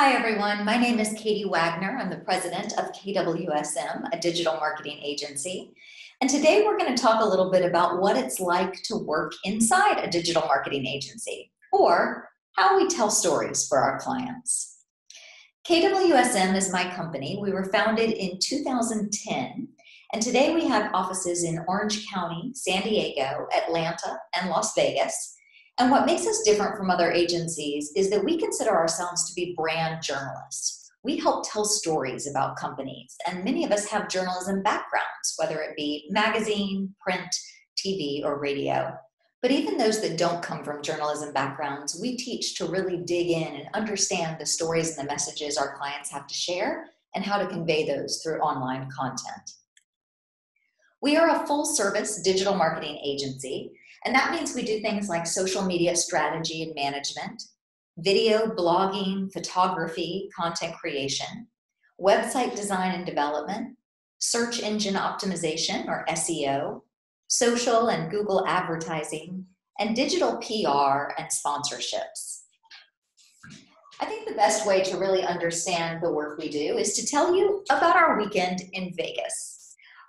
Hi, everyone. My name is Katie Wagner. I'm the president of KWSM, a digital marketing agency. And today we're going to talk a little bit about what it's like to work inside a digital marketing agency or how we tell stories for our clients. KWSM is my company. We were founded in 2010, and today we have offices in Orange County, San Diego, Atlanta, and Las Vegas. And what makes us different from other agencies is that we consider ourselves to be brand journalists. We help tell stories about companies, and many of us have journalism backgrounds, whether it be magazine, print, TV, or radio. But even those that don't come from journalism backgrounds, we teach to really dig in and understand the stories and the messages our clients have to share and how to convey those through online content. We are a full service digital marketing agency, and that means we do things like social media strategy and management, video, blogging, photography, content creation, website design and development, search engine optimization or SEO, social and Google advertising, and digital PR and sponsorships. I think the best way to really understand the work we do is to tell you about our weekend in Vegas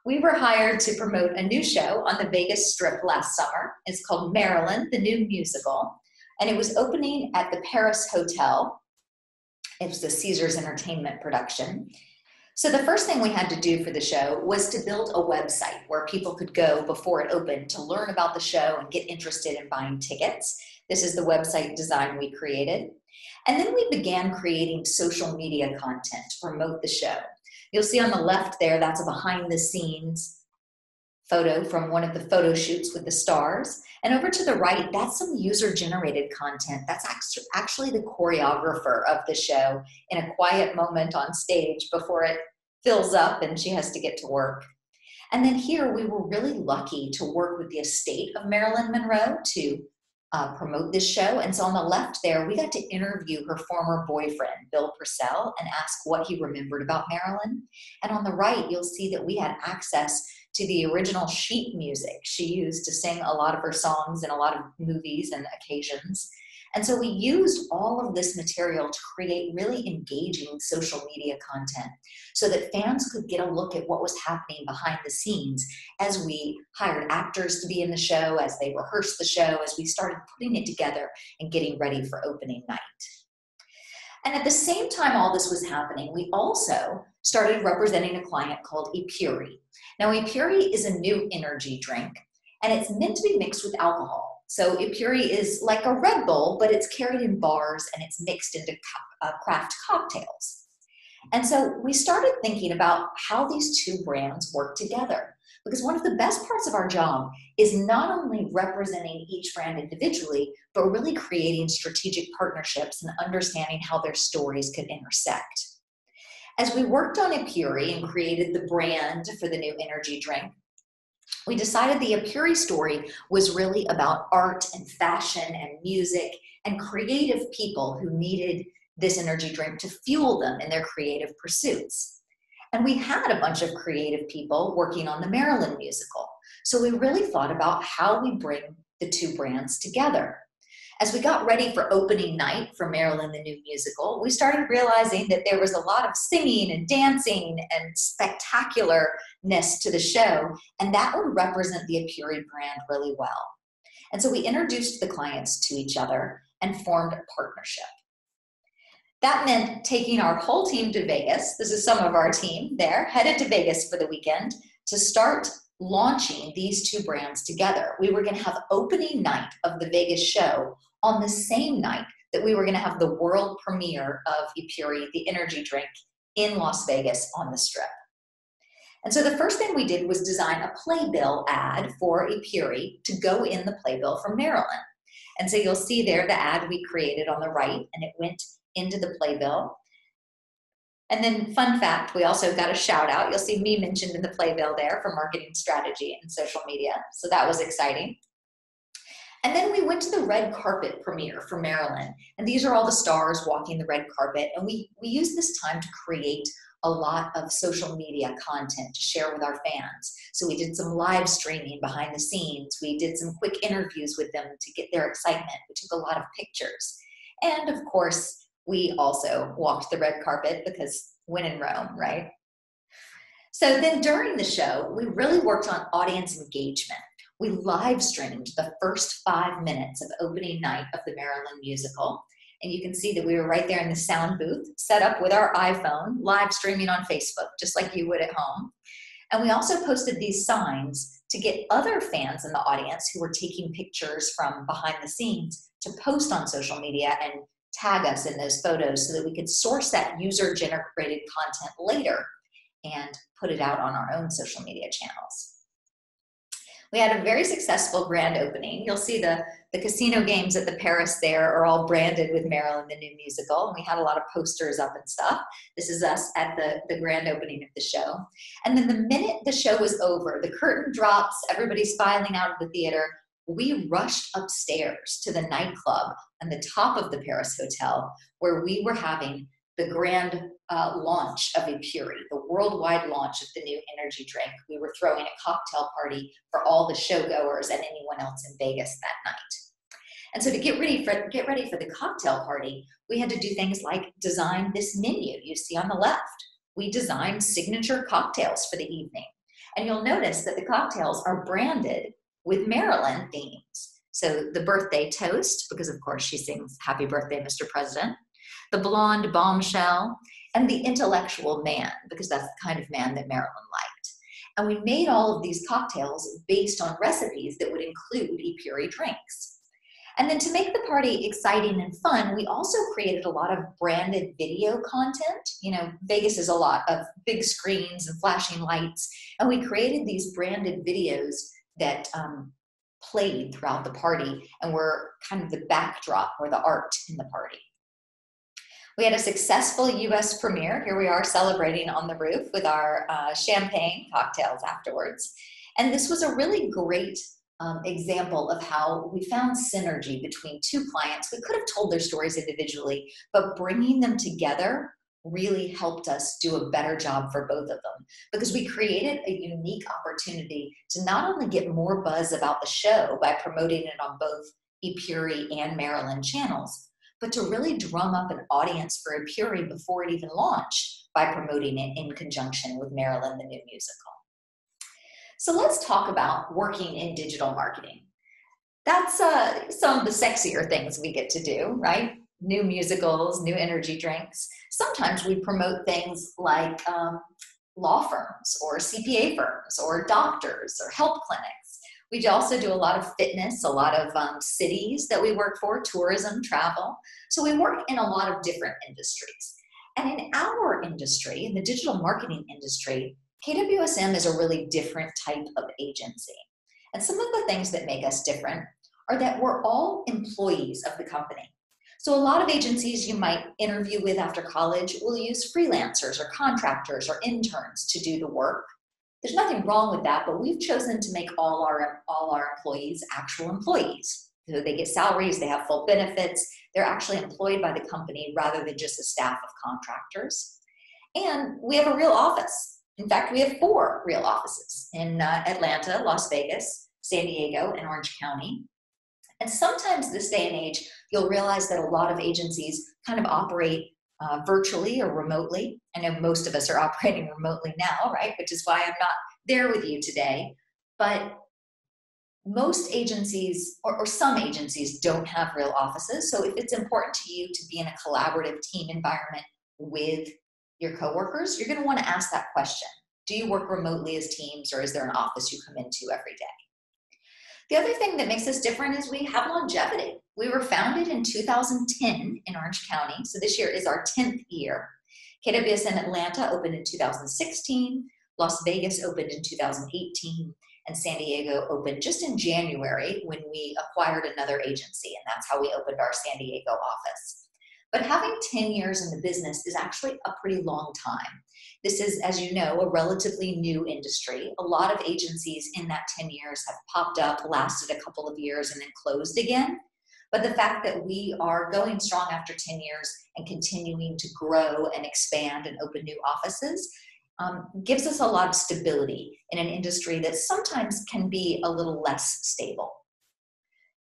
we were hired to promote a new show on the Vegas Strip last summer. It's called Marilyn, the new musical, and it was opening at the Paris Hotel. It was the Caesars Entertainment production. So, the first thing we had to do for the show was to build a website where people could go before it opened to learn about the show and get interested in buying tickets. This is the website design we created. And then we began creating social media content to promote the show. You'll see on the left there, that's a behind the scenes photo from one of the photo shoots with the stars. And over to the right, that's some user generated content. That's actually the choreographer of the show in a quiet moment on stage before it fills up and she has to get to work. And then here we were really lucky to work with the estate of Marilyn Monroe to uh, promote this show. And so on the left there, we got to interview her former boyfriend, Bill Pursel, and ask what he remembered about Marilyn. And on the right, you'll see that we had access to the original sheet music she used to sing a lot of her songs in a lot of movies and occasions. And so we used all of this material to create really engaging social media content so that fans could get a look at what was happening behind the scenes as we hired actors to be in the show, as they rehearsed the show, as we started putting it together and getting ready for opening night. And at the same time all this was happening, we also started representing a client called Epuri. Now, Epuri is a new energy drink, and it's meant to be mixed with alcohol. So Epuri is like a Red Bull, but it's carried in bars and it's mixed into uh, craft cocktails. And so we started thinking about how these two brands work together. Because one of the best parts of our job is not only representing each brand individually, but really creating strategic partnerships and understanding how their stories could intersect. As we worked on Epuri and created the brand for the new energy drink, we decided the Epuri story was really about art and fashion and music and creative people who needed this energy drink to fuel them in their creative pursuits. And we had a bunch of creative people working on the Marilyn musical. So we really thought about how we bring the two brands together as we got ready for opening night for Marilyn the New Musical, we started realizing that there was a lot of singing and dancing and spectacularness to the show, and that would represent the Epuri brand really well. And so we introduced the clients to each other and formed a partnership. That meant taking our whole team to Vegas. This is some of our team there, headed to Vegas for the weekend to start launching these two brands together. We were going to have opening night of the Vegas show on the same night that we were going to have the world premiere of Epuri, the energy drink, in Las Vegas on the strip. And so the first thing we did was design a playbill ad for Epuri to go in the playbill for Marilyn. And so you'll see there the ad we created on the right, and it went into the playbill. And then, fun fact, we also got a shout out. You'll see me mentioned in the playbill there for marketing strategy and social media. So that was exciting. And then we went to the red carpet premiere for Marilyn. And these are all the stars walking the red carpet. And we, we used this time to create a lot of social media content to share with our fans. So we did some live streaming behind the scenes. We did some quick interviews with them to get their excitement. We took a lot of pictures. And of course, we also walked the red carpet because when in Rome, right? So then during the show, we really worked on audience engagement. We live streamed the first five minutes of opening night of the Marilyn musical. And you can see that we were right there in the sound booth, set up with our iPhone, live streaming on Facebook, just like you would at home. And we also posted these signs to get other fans in the audience who were taking pictures from behind the scenes to post on social media and tag us in those photos so that we could source that user generated content later and put it out on our own social media channels. We had a very successful grand opening. You'll see the, the casino games at the Paris there are all branded with Marilyn the New Musical, and we had a lot of posters up and stuff. This is us at the, the grand opening of the show. And then the minute the show was over, the curtain drops, everybody's filing out of the theater, we rushed upstairs to the nightclub on the top of the Paris Hotel where we were having the grand uh, launch of Epuri, the worldwide launch of the new energy drink. We were throwing a cocktail party for all the showgoers and anyone else in Vegas that night. And so to get ready for get ready for the cocktail party, we had to do things like design this menu you see on the left. We designed signature cocktails for the evening. And you'll notice that the cocktails are branded with Marilyn themes. So the birthday toast, because of course she sings Happy Birthday, Mr. President the blonde bombshell, and the intellectual man, because that's the kind of man that Marilyn liked. And we made all of these cocktails based on recipes that would include Epuri drinks. And then to make the party exciting and fun, we also created a lot of branded video content. You know, Vegas is a lot of big screens and flashing lights. And we created these branded videos that um, played throughout the party and were kind of the backdrop or the art in the party. We had a successful US premiere. Here we are celebrating on the roof with our uh, champagne cocktails afterwards. And this was a really great um, example of how we found synergy between two clients. We could have told their stories individually, but bringing them together really helped us do a better job for both of them because we created a unique opportunity to not only get more buzz about the show by promoting it on both Epuri and Marilyn channels, but to really drum up an audience for Epuri before it even launched by promoting it in conjunction with Marilyn the New Musical. So let's talk about working in digital marketing. That's uh, some of the sexier things we get to do, right? New musicals, new energy drinks. Sometimes we promote things like um, law firms or CPA firms or doctors or health clinics we also do a lot of fitness, a lot of um, cities that we work for, tourism, travel. So we work in a lot of different industries. And in our industry, in the digital marketing industry, KWSM is a really different type of agency. And some of the things that make us different are that we're all employees of the company. So, a lot of agencies you might interview with after college will use freelancers or contractors or interns to do the work. There's nothing wrong with that, but we've chosen to make all our all our employees actual employees. So they get salaries, they have full benefits, they're actually employed by the company rather than just a staff of contractors. And we have a real office. In fact, we have four real offices in uh, Atlanta, Las Vegas, San Diego, and Orange County. And sometimes this day and age, you'll realize that a lot of agencies kind of operate uh, virtually or remotely. I know most of us are operating remotely now, right? Which is why I'm not there with you today. But most agencies, or, or some agencies, don't have real offices. So if it's important to you to be in a collaborative team environment with your coworkers, you're going to want to ask that question. Do you work remotely as teams, or is there an office you come into every day? The other thing that makes us different is we have longevity. We were founded in 2010 in Orange County, so this year is our 10th year. KWSM Atlanta opened in 2016, Las Vegas opened in 2018, and San Diego opened just in January when we acquired another agency, and that's how we opened our San Diego office. But having 10 years in the business is actually a pretty long time. This is, as you know, a relatively new industry. A lot of agencies in that 10 years have popped up, lasted a couple of years, and then closed again. But the fact that we are going strong after 10 years and continuing to grow and expand and open new offices um, gives us a lot of stability in an industry that sometimes can be a little less stable.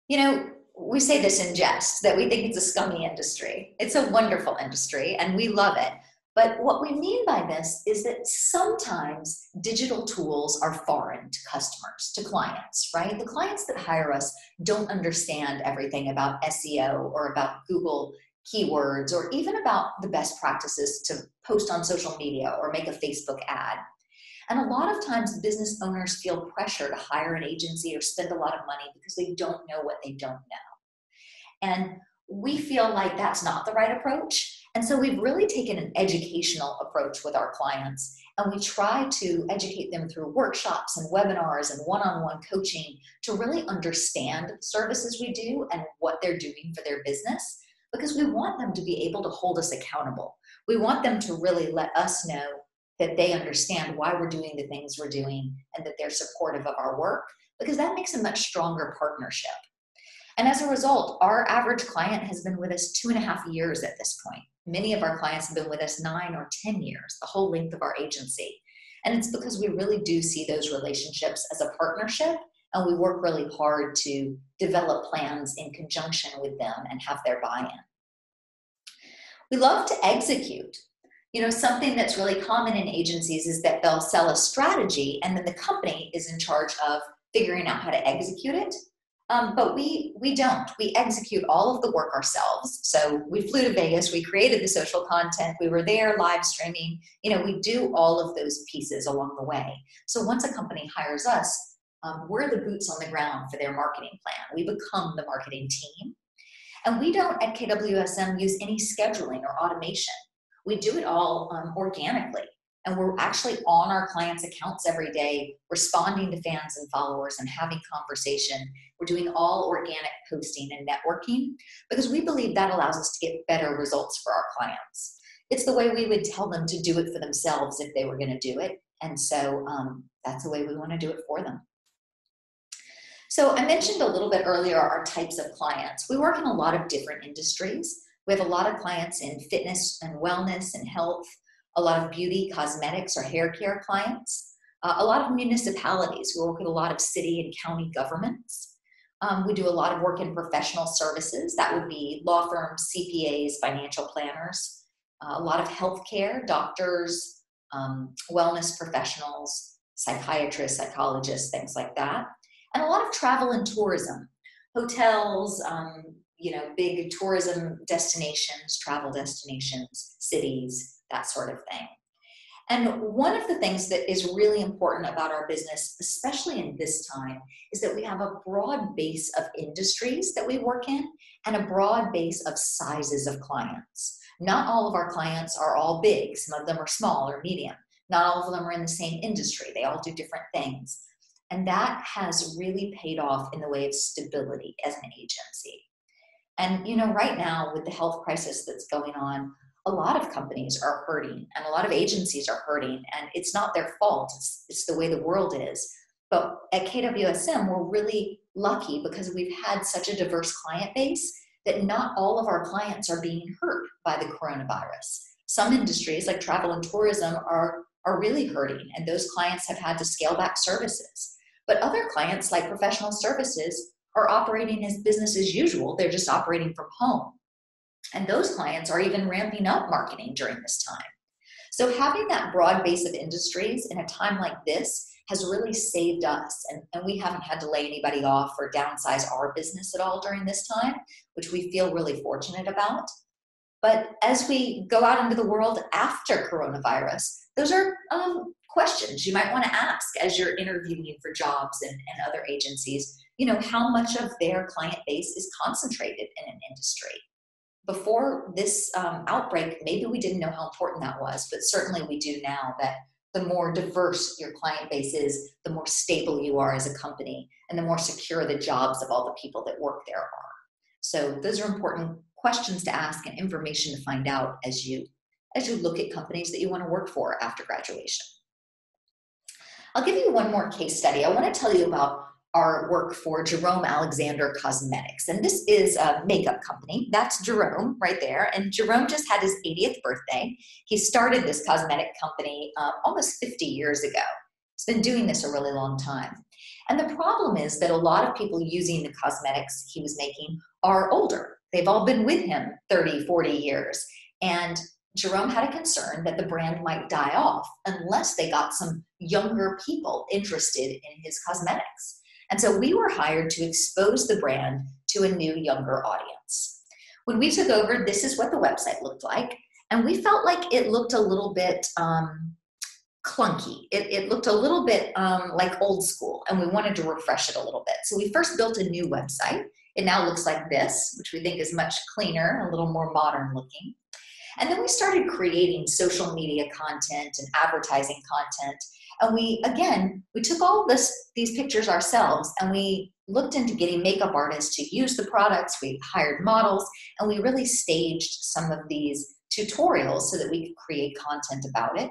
You know, we say this in jest that we think it's a scummy industry. It's a wonderful industry and we love it. But what we mean by this is that sometimes digital tools are foreign to customers, to clients, right? The clients that hire us don't understand everything about SEO or about Google keywords or even about the best practices to post on social media or make a Facebook ad. And a lot of times business owners feel pressure to hire an agency or spend a lot of money because they don't know what they don't know. And we feel like that's not the right approach. And so we've really taken an educational approach with our clients and we try to educate them through workshops and webinars and one on one coaching to really understand the services we do and what they're doing for their business because we want them to be able to hold us accountable. We want them to really let us know that they understand why we're doing the things we're doing and that they're supportive of our work because that makes a much stronger partnership. And as a result, our average client has been with us two and a half years at this point. Many of our clients have been with us nine or 10 years, the whole length of our agency. And it's because we really do see those relationships as a partnership and we work really hard to develop plans in conjunction with them and have their buy in. We love to execute. You know, something that's really common in agencies is that they'll sell a strategy and then the company is in charge of figuring out how to execute it um, but we we don't. We execute all of the work ourselves. So we flew to Vegas. We created the social content. We were there live streaming. You know, we do all of those pieces along the way. So once a company hires us, um, we're the boots on the ground for their marketing plan. We become the marketing team, and we don't at KWSM use any scheduling or automation. We do it all um, organically and we're actually on our clients' accounts every day, responding to fans and followers and having conversation. We're doing all organic posting and networking because we believe that allows us to get better results for our clients. It's the way we would tell them to do it for themselves if they were going to do it. And so um, that's the way we want to do it for them. So I mentioned a little bit earlier our types of clients. We work in a lot of different industries. We have a lot of clients in fitness and wellness and health a lot of beauty, cosmetics, or hair care clients, uh, a lot of municipalities. We work with a lot of city and county governments. Um, we do a lot of work in professional services. That would be law firms, CPAs, financial planners, uh, a lot of healthcare, doctors, um, wellness professionals, psychiatrists, psychologists, things like that. And a lot of travel and tourism, hotels, um, you know, big tourism destinations, travel destinations, cities, that sort of thing. And one of the things that is really important about our business, especially in this time, is that we have a broad base of industries that we work in and a broad base of sizes of clients. Not all of our clients are all big, some of them are small or medium. Not all of them are in the same industry, they all do different things. And that has really paid off in the way of stability as an agency. And you know, right now with the health crisis that's going on, a lot of companies are hurting and a lot of agencies are hurting and it's not their fault it's, it's the way the world is. But at kwsm we're really lucky because we've had such a diverse client base that not all of our clients are being hurt by the coronavirus. Some industries like travel and tourism are are really hurting and those clients have had to scale back services. But other clients like professional services are operating as business as usual. They're just operating from home and those clients are even ramping up marketing during this time. So having that broad base of industries in a time like this has really saved us. And, and we haven't had to lay anybody off or downsize our business at all during this time, which we feel really fortunate about. But as we go out into the world after coronavirus, those are um, questions you might want to ask as you're interviewing for jobs and, and other agencies. You know, how much of their client base is concentrated in an industry? Before this um, outbreak, maybe we didn't know how important that was, but certainly we do now that the more diverse your client base is, the more stable you are as a company, and the more secure the jobs of all the people that work there are. So those are important questions to ask and information to find out as you as you look at companies that you want to work for after graduation. I'll give you one more case study. I want to tell you about our work for Jerome Alexander Cosmetics. And this is a makeup company. That's Jerome right there. And Jerome just had his 80th birthday. He started this cosmetic company uh, almost 50 years ago. He's been doing this a really long time. And the problem is that a lot of people using the cosmetics he was making are older. They've all been with him 30, 40 years. And Jerome had a concern that the brand might die off unless they got some younger people interested in his cosmetics. And so we were hired to expose the brand to a new, younger audience. When we took over, this is what the website looked like. And we felt like it looked a little bit um, clunky. It, it, looked a little bit um, like old school, and we wanted to refresh it a little bit. So we first built a new website. It now looks like this, which we think is much cleaner, a little more modern looking. And then we started creating social media content and advertising content. And we, again, we took all this, these pictures ourselves and we looked into getting makeup artists to use the products. We hired models and we really staged some of these tutorials so that we could create content about it.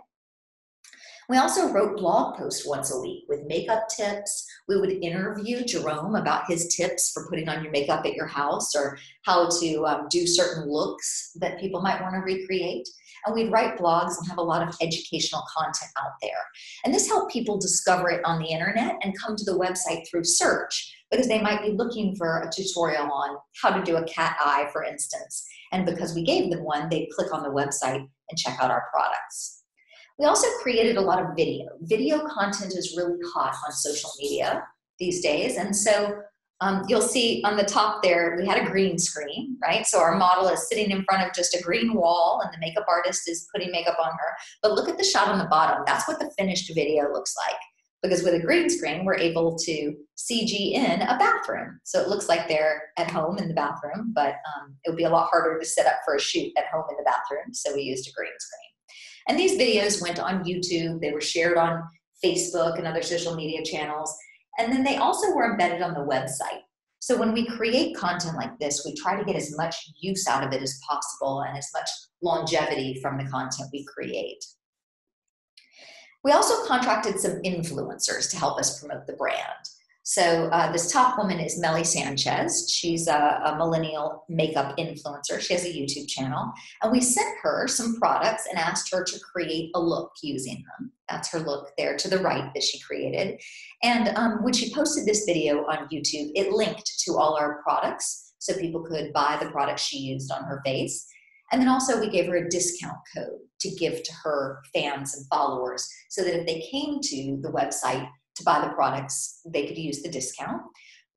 We also wrote blog posts once a week with makeup tips. We would interview Jerome about his tips for putting on your makeup at your house or how to um, do certain looks that people might want to recreate. And we'd write blogs and have a lot of educational content out there. And this helped people discover it on the internet and come to the website through search because they might be looking for a tutorial on how to do a cat eye, for instance. And because we gave them one, they'd click on the website and check out our products. We also created a lot of video. Video content is really hot on social media these days. And so um, you'll see on the top there, we had a green screen, right? So our model is sitting in front of just a green wall and the makeup artist is putting makeup on her. But look at the shot on the bottom. That's what the finished video looks like. Because with a green screen, we're able to CG in a bathroom. So it looks like they're at home in the bathroom, but um, it would be a lot harder to set up for a shoot at home in the bathroom. So we used a green screen. And these videos went on YouTube, they were shared on Facebook and other social media channels, and then they also were embedded on the website. So when we create content like this, we try to get as much use out of it as possible and as much longevity from the content we create. We also contracted some influencers to help us promote the brand. So uh, this top woman is Melly Sanchez. She's a, a, millennial makeup influencer. She has a YouTube channel. And we sent her some products and asked her to create a look using them. That's her look there to the right that she created. And um, when she posted this video on YouTube, it linked to all our products so people could buy the products she used on her face. And then also we gave her a discount code to give to her fans and followers so that if they came to the website, to buy the products, they could use the discount.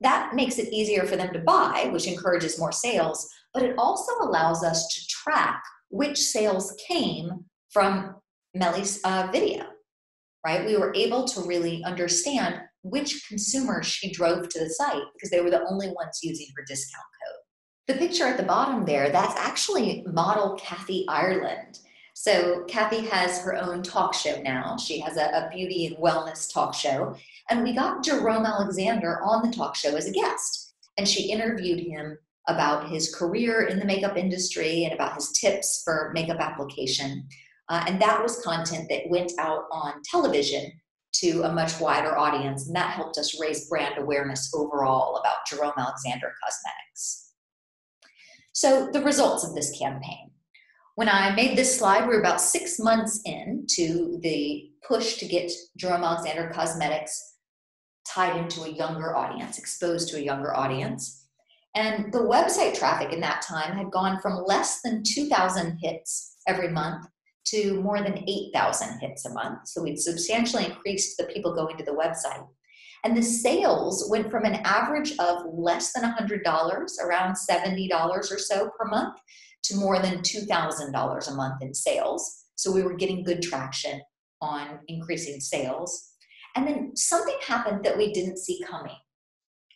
That makes it easier for them to buy, which encourages more sales, but it also allows us to track which sales came from Melly's uh, video, right? We were able to really understand which consumers she drove to the site because they were the only ones using her discount code. The picture at the bottom there, that's actually model Kathy Ireland. So Kathy has her own talk show now. She has a, a, beauty and wellness talk show. And we got Jerome Alexander on the talk show as a guest. And she interviewed him about his career in the makeup industry and about his tips for makeup application. Uh, and that was content that went out on television to a much wider audience. And that helped us raise brand awareness overall about Jerome Alexander Cosmetics. So, the results of this campaign. When I made this slide, we were about six months in to the push to get Jerome Alexander Cosmetics tied into a younger audience, exposed to a younger audience. And the website traffic in that time had gone from less than 2,000 hits every month to more than 8,000 hits a month. So we'd substantially increased the people going to the website. And the sales went from an average of less than $100, around $70 or so per month, to more than $2,000 a month in sales. So we were getting good traction on increasing sales. And then something happened that we didn't see coming.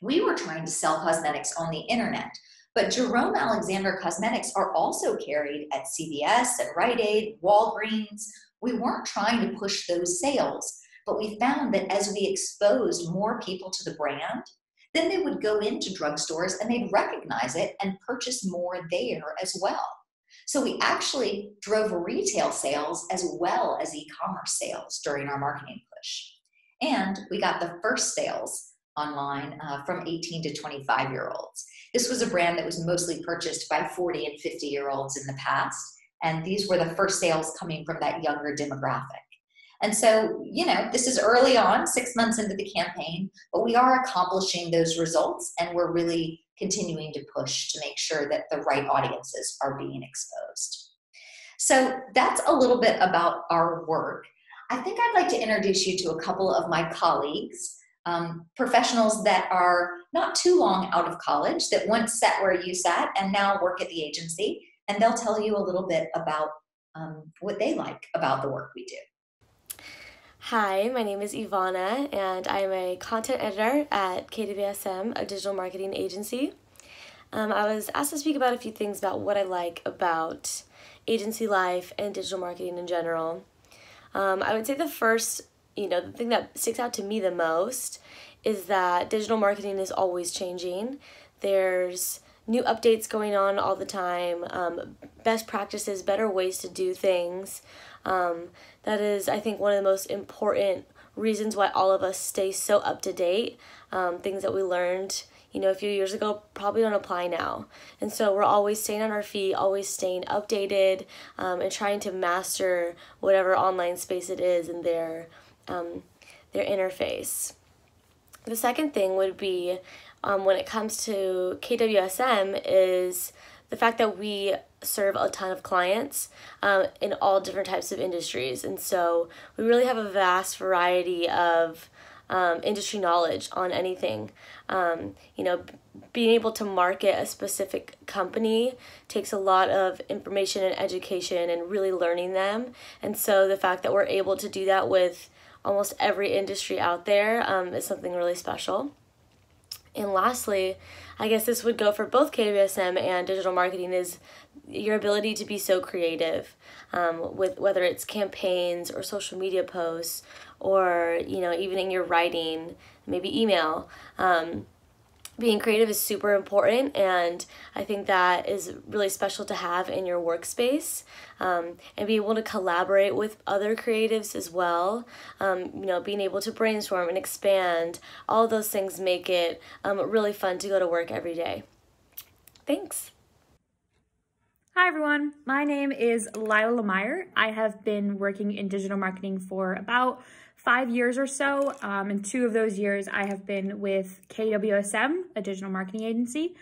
We were trying to sell cosmetics on the internet, but Jerome Alexander Cosmetics are also carried at CVS, at Rite Aid, Walgreens. We weren't trying to push those sales, but we found that as we exposed more people to the brand, then they would go into drugstores and they'd recognize it and purchase more there as well. So we actually drove retail sales as well as e commerce sales during our marketing push. And we got the first sales online uh, from 18 to 25 year olds. This was a brand that was mostly purchased by 40 and 50 year olds in the past. And these were the first sales coming from that younger demographic. And so, you know, this is early on, six months into the campaign, but we are accomplishing those results and we're really continuing to push to make sure that the right audiences are being exposed. So that's a little bit about our work. I think I'd like to introduce you to a couple of my colleagues, um, professionals that are not too long out of college, that once sat where you sat and now work at the agency, and they'll tell you a little bit about um, what they like about the work we do. Hi, my name is Ivana, and I'm a content editor at KWSM, a digital marketing agency. Um, I was asked to speak about a few things about what I like about agency life and digital marketing in general. Um, I would say the first, you know, the thing that sticks out to me the most is that digital marketing is always changing. There's new updates going on all the time, um, best practices, better ways to do things. Um, that is, I think, one of the most important reasons why all of us stay so up to date. Um, things that we learned you know, a few years ago probably don't apply now. And so we're always staying on our feet, always staying updated, um, and trying to master whatever online space it is and their um, their interface. The second thing would be um, when it comes to KWSM is the fact that we serve a ton of clients um, in all different types of industries. And so we really have a vast variety of um, industry knowledge on anything. Um, you know, being able to market a specific company takes a lot of information and education and really learning them. And so the fact that we're able to do that with almost every industry out there um, is something really special. And lastly, I guess this would go for both KWSM and digital marketing is your ability to be so creative um, with whether it's campaigns or social media posts or you know even in your writing maybe email. Um, being creative is super important and i think that is really special to have in your workspace um, and be able to collaborate with other creatives as well. Um, you know being able to brainstorm and expand all those things make it um, really fun to go to work every day. Thanks. Hi everyone, my name is Lila Lemire. I have been working in digital marketing for about five years or so. Um, and two of those years I have been with KWSM, a digital marketing agency.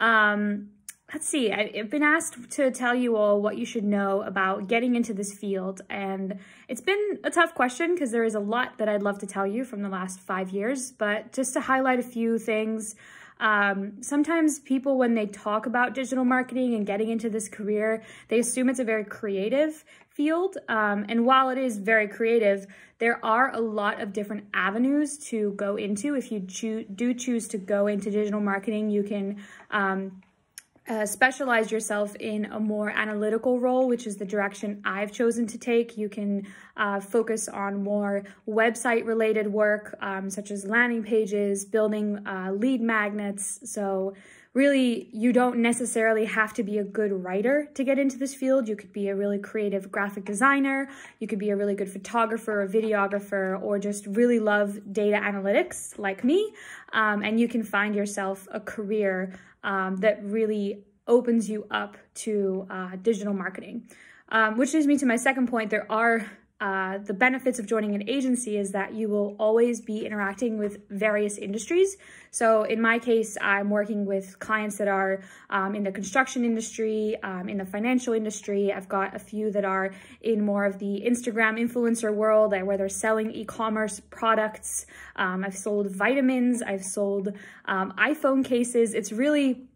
Um, let's see, I've been asked to tell you all what you should know about getting into this field. And it's been a tough question because there is a lot that I'd love to tell you from the last five years. But just to highlight a few things, um, sometimes people, when they talk about digital marketing and getting into this career, they assume it's a very creative field. Um, and while it is very creative, there are a lot of different avenues to go into. If you choo do choose to go into digital marketing, you can um, uh, specialize yourself in a more analytical role, which is the direction I've chosen to take. You can uh, focus on more website related work, um, such as landing pages, building uh, lead magnets. So really, you don't necessarily have to be a good writer to get into this field. You could be a really creative graphic designer. You could be a really good photographer or videographer, or just really love data analytics like me. Um, and you can find yourself a career um, that really opens you up to uh, digital marketing. Um, which leads me to my second point. There are uh, the benefits of joining an agency is that you will always be interacting with various industries. So in my case, I'm working with clients that are um, in the construction industry, um, in the financial industry. I've got a few that are in more of the Instagram influencer world where they're selling e-commerce products. Um, I've sold vitamins. I've sold um, iPhone cases. It's really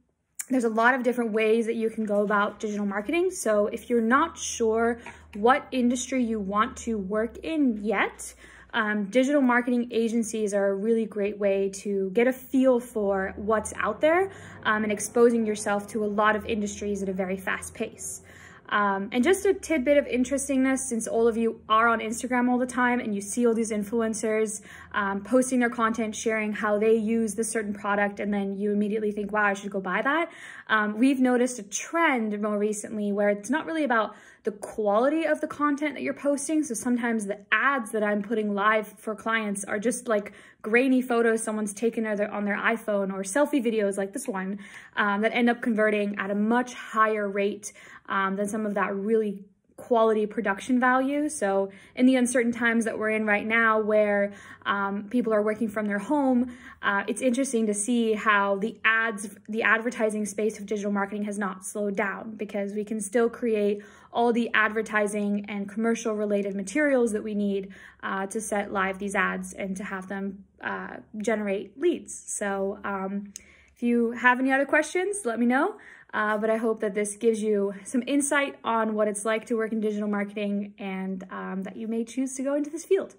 there's a lot of different ways that you can go about digital marketing. So if you're not sure what industry you want to work in yet, um, digital marketing agencies are a really great way to get a feel for what's out there um, and exposing yourself to a lot of industries at a very fast pace. Um, and just a tidbit of interestingness, since all of you are on Instagram all the time and you see all these influencers um, posting their content, sharing how they use this certain product, and then you immediately think, wow, I should go buy that. Um, we've noticed a trend more recently where it's not really about the quality of the content that you're posting. So sometimes the ads that I'm putting live for clients are just like grainy photos someone's taken on their, on their iPhone or selfie videos like this one um, that end up converting at a much higher rate um, than some of that really quality production value. So, in the uncertain times that we're in right now, where um, people are working from their home, uh, it's interesting to see how the ads, the advertising space of digital marketing has not slowed down because we can still create all the advertising and commercial related materials that we need uh, to set live these ads and to have them uh, generate leads. So, um, if you have any other questions, let me know. Uh, but I hope that this gives you some insight on what it's like to work in digital marketing and um, that you may choose to go into this field.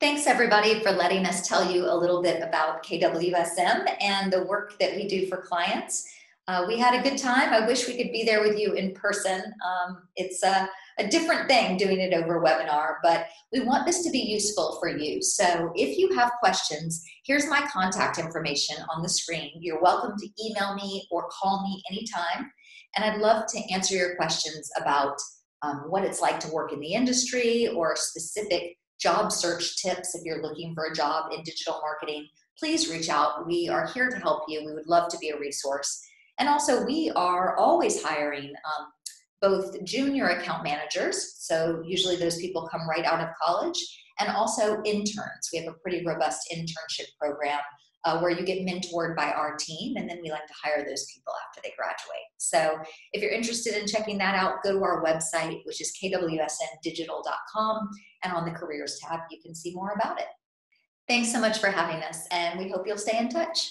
Thanks everybody for letting us tell you a little bit about KWSM and the work that we do for clients. Uh, we had a good time. I wish we could be there with you in person. Um, it's a a different thing doing it over webinar, but we want this to be useful for you. So if you have questions, here's my contact information on the screen. You're welcome to email me or call me anytime. And I'd love to answer your questions about um, what it's like to work in the industry or specific job search tips if you're looking for a job in digital marketing. Please reach out. We are here to help you. We would love to be a resource. And also, we are always hiring um, both junior account managers, so usually those people come right out of college, and also interns. We have a pretty robust internship program uh, where you get mentored by our team, and then we like to hire those people after they graduate. So if you're interested in checking that out, go to our website, which is kwsmdigital.com, and on the careers tab, you can see more about it. Thanks so much for having us, and we hope you'll stay in touch.